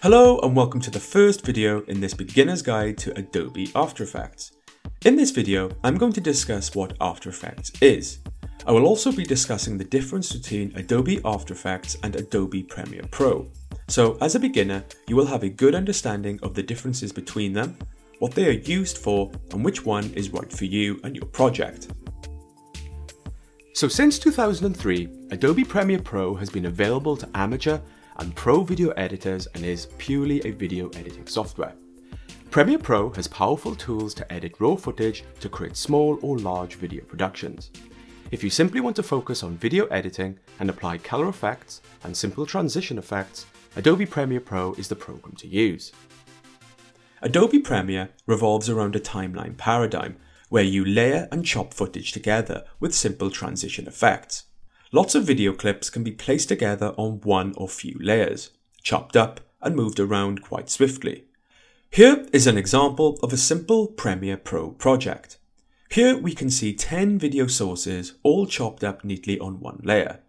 Hello and welcome to the first video in this beginner's guide to Adobe After Effects. In this video, I'm going to discuss what After Effects is. I will also be discussing the difference between Adobe After Effects and Adobe Premiere Pro. So as a beginner, you will have a good understanding of the differences between them, what they are used for, and which one is right for you and your project. So since 2003, Adobe Premiere Pro has been available to amateur and pro video editors and is purely a video editing software. Premiere Pro has powerful tools to edit raw footage to create small or large video productions. If you simply want to focus on video editing and apply color effects and simple transition effects, Adobe Premiere Pro is the program to use. Adobe Premiere revolves around a timeline paradigm where you layer and chop footage together with simple transition effects. Lots of video clips can be placed together on one or few layers, chopped up and moved around quite swiftly. Here is an example of a simple Premiere Pro project. Here we can see 10 video sources all chopped up neatly on one layer.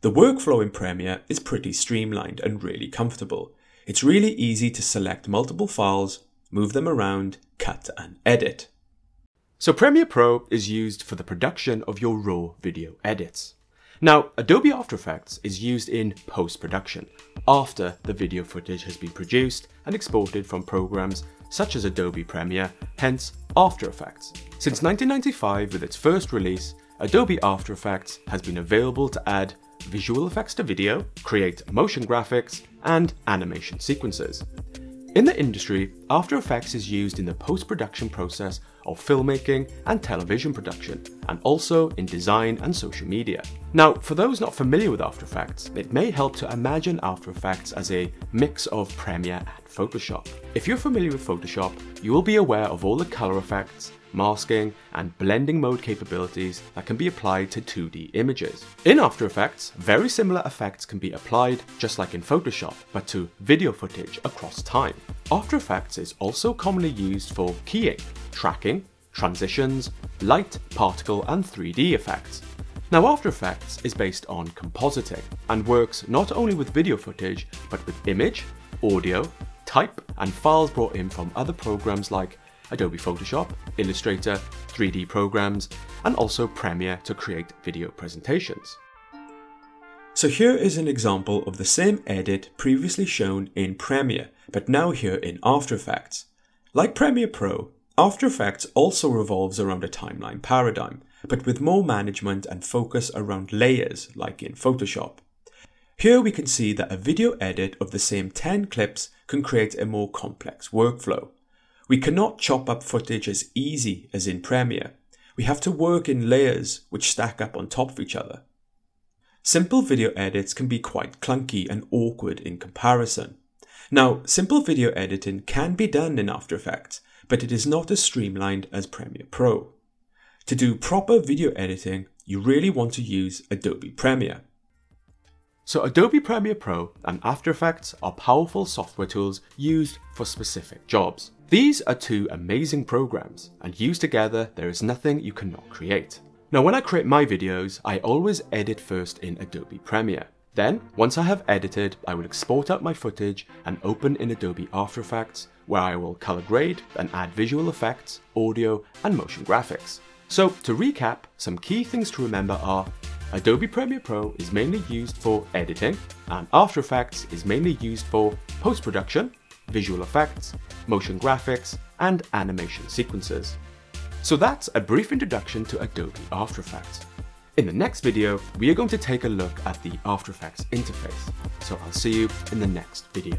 The workflow in Premiere is pretty streamlined and really comfortable. It's really easy to select multiple files, move them around, cut and edit. So Premiere Pro is used for the production of your raw video edits. Now, Adobe After Effects is used in post-production, after the video footage has been produced and exported from programs such as Adobe Premiere, hence After Effects. Since 1995 with its first release, Adobe After Effects has been available to add visual effects to video, create motion graphics, and animation sequences. In the industry, After Effects is used in the post-production process of filmmaking and television production, and also in design and social media. Now, for those not familiar with After Effects, it may help to imagine After Effects as a mix of Premiere and Photoshop. If you're familiar with Photoshop, you will be aware of all the color effects, masking, and blending mode capabilities that can be applied to 2D images. In After Effects, very similar effects can be applied just like in Photoshop, but to video footage across time. After Effects is also commonly used for keying, tracking, transitions, light, particle, and 3D effects. Now After Effects is based on compositing and works not only with video footage, but with image, audio, type, and files brought in from other programs like Adobe Photoshop, Illustrator, 3D programs, and also Premiere to create video presentations. So here is an example of the same edit previously shown in Premiere, but now here in After Effects. Like Premiere Pro, After Effects also revolves around a timeline paradigm, but with more management and focus around layers like in Photoshop. Here we can see that a video edit of the same 10 clips can create a more complex workflow. We cannot chop up footage as easy as in Premiere. We have to work in layers which stack up on top of each other. Simple video edits can be quite clunky and awkward in comparison. Now, simple video editing can be done in After Effects, but it is not as streamlined as Premiere Pro. To do proper video editing, you really want to use Adobe Premiere. So Adobe Premiere Pro and After Effects are powerful software tools used for specific jobs. These are two amazing programs, and used together there is nothing you cannot create. Now when I create my videos, I always edit first in Adobe Premiere. Then, once I have edited, I will export out my footage and open in Adobe After Effects, where I will color grade and add visual effects, audio, and motion graphics. So to recap, some key things to remember are Adobe Premiere Pro is mainly used for editing, and After Effects is mainly used for post-production, visual effects, motion graphics, and animation sequences. So that's a brief introduction to Adobe After Effects. In the next video, we are going to take a look at the After Effects interface. So I'll see you in the next video.